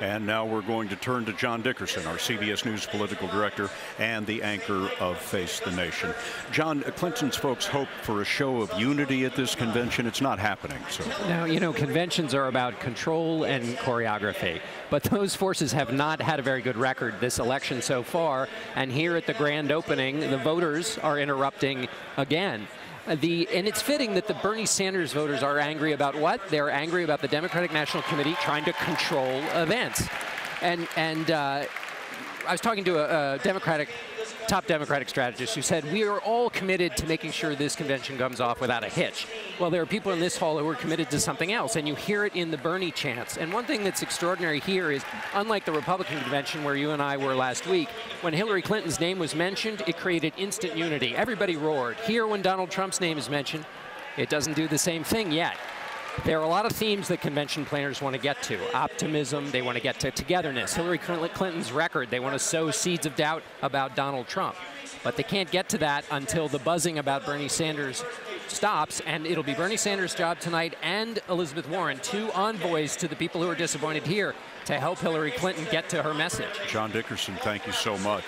And now we're going to turn to John Dickerson, our CBS News political director and the anchor of Face the Nation. John, Clinton's folks hope for a show of unity at this convention. It's not happening. So now, you know, conventions are about control and choreography, but those forces have not had a very good record this election so far. And here at the grand opening, the voters are interrupting again. Uh, the, and it's fitting that the Bernie Sanders voters are angry about what? They're angry about the Democratic National Committee trying to control events. And, and uh, I was talking to a, a Democratic top Democratic strategist who said, we are all committed to making sure this convention comes off without a hitch. Well, there are people in this hall who are committed to something else, and you hear it in the Bernie chants. And one thing that's extraordinary here is, unlike the Republican convention where you and I were last week, when Hillary Clinton's name was mentioned, it created instant unity. Everybody roared. Here, when Donald Trump's name is mentioned, it doesn't do the same thing yet. There are a lot of themes that convention planners want to get to. Optimism, they want to get to togetherness. Hillary Clinton's record, they want to sow seeds of doubt about Donald Trump. But they can't get to that until the buzzing about Bernie Sanders stops, and it'll be Bernie Sanders' job tonight and Elizabeth Warren, two envoys to the people who are disappointed here, to help Hillary Clinton get to her message. John Dickerson, thank you so much.